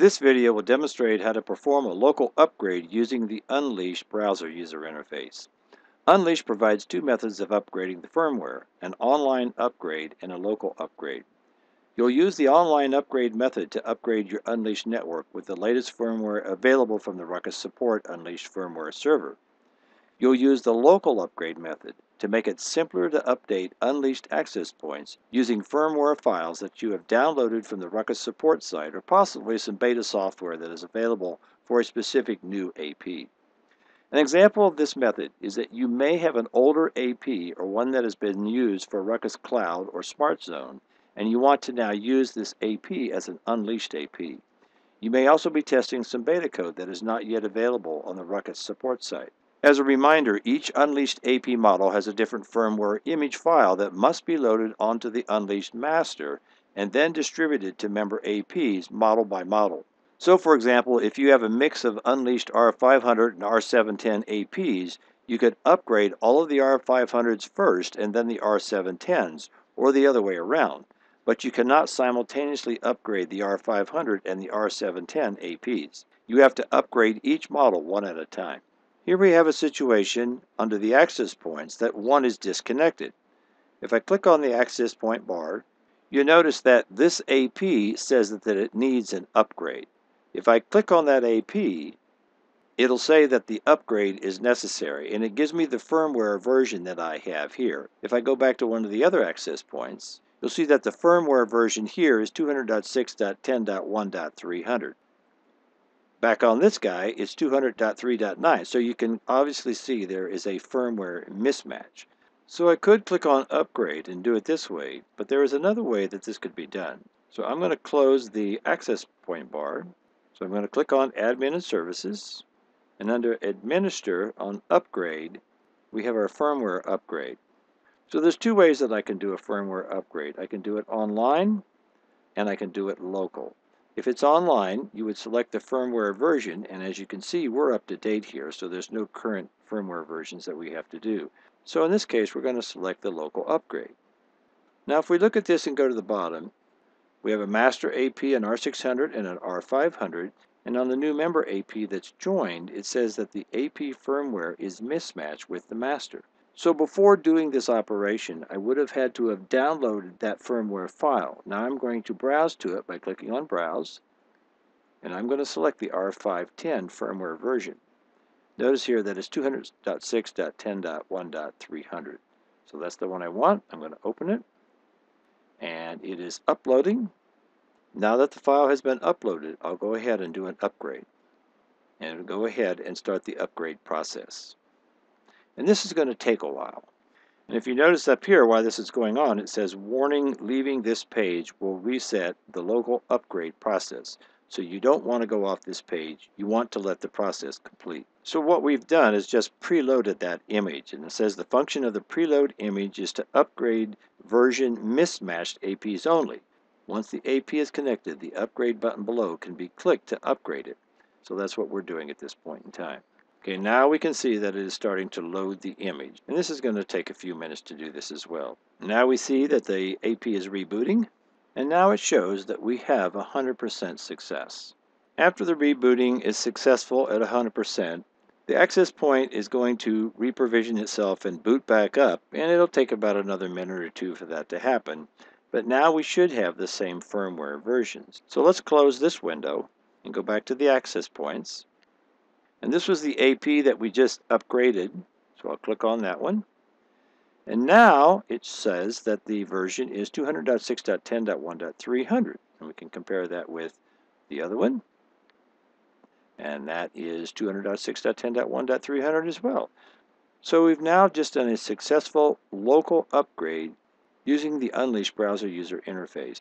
This video will demonstrate how to perform a local upgrade using the Unleash browser user interface. Unleash provides two methods of upgrading the firmware, an online upgrade and a local upgrade. You'll use the online upgrade method to upgrade your Unleash network with the latest firmware available from the Ruckus Support Unleash firmware server. You'll use the local upgrade method to make it simpler to update unleashed access points using firmware files that you have downloaded from the Ruckus support site or possibly some beta software that is available for a specific new AP. An example of this method is that you may have an older AP or one that has been used for Ruckus Cloud or SmartZone and you want to now use this AP as an unleashed AP. You may also be testing some beta code that is not yet available on the Ruckus support site. As a reminder, each Unleashed AP model has a different firmware image file that must be loaded onto the Unleashed master and then distributed to member APs model by model. So for example, if you have a mix of Unleashed R500 and R710 APs, you could upgrade all of the R500s first and then the R710s, or the other way around. But you cannot simultaneously upgrade the R500 and the R710 APs. You have to upgrade each model one at a time. Here we have a situation under the access points that one is disconnected. If I click on the access point bar, you notice that this AP says that it needs an upgrade. If I click on that AP, it'll say that the upgrade is necessary and it gives me the firmware version that I have here. If I go back to one of the other access points, you'll see that the firmware version here is 200.6.10.1.300. Back on this guy, it's 200.3.9, so you can obviously see there is a firmware mismatch. So I could click on Upgrade and do it this way, but there is another way that this could be done. So I'm going to close the access point bar. So I'm going to click on Admin and Services, and under Administer on Upgrade, we have our firmware upgrade. So there's two ways that I can do a firmware upgrade. I can do it online, and I can do it local. If it's online, you would select the firmware version, and as you can see, we're up to date here, so there's no current firmware versions that we have to do. So in this case, we're going to select the local upgrade. Now if we look at this and go to the bottom, we have a master AP, an R600, and an R500, and on the new member AP that's joined, it says that the AP firmware is mismatched with the master. So before doing this operation, I would have had to have downloaded that firmware file. Now I'm going to browse to it by clicking on Browse, and I'm going to select the R510 firmware version. Notice here that it's 200.6.10.1.300. So that's the one I want. I'm going to open it, and it is uploading. Now that the file has been uploaded, I'll go ahead and do an upgrade. And go ahead and start the upgrade process. And this is going to take a while. And if you notice up here while this is going on, it says warning leaving this page will reset the local upgrade process. So you don't want to go off this page. You want to let the process complete. So what we've done is just preloaded that image. And it says the function of the preload image is to upgrade version mismatched APs only. Once the AP is connected, the upgrade button below can be clicked to upgrade it. So that's what we're doing at this point in time. Okay, now we can see that it is starting to load the image. And this is going to take a few minutes to do this as well. Now we see that the AP is rebooting. And now it shows that we have 100% success. After the rebooting is successful at 100%, the access point is going to reprovision itself and boot back up, and it'll take about another minute or two for that to happen. But now we should have the same firmware versions. So let's close this window and go back to the access points. And this was the AP that we just upgraded. So I'll click on that one. And now it says that the version is 200.6.10.1.300. And we can compare that with the other one. And that is 200.6.10.1.300 as well. So we've now just done a successful local upgrade using the Unleash browser user interface.